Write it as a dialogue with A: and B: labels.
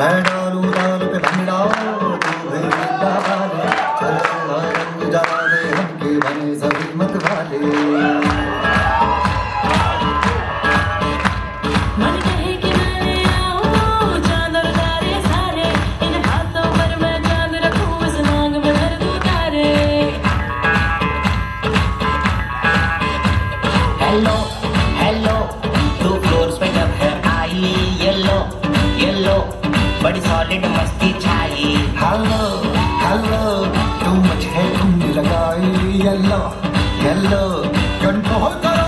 A: मैं डालू दाल पे भंडा तू भी भंडा चलो रंग जला दे हमके बने सभी मत वाले
B: मन
C: बड़ी मस्ती छाई।
A: हेलो हेलो तू मुझे लगाई येलो येलो कंट्रोल करो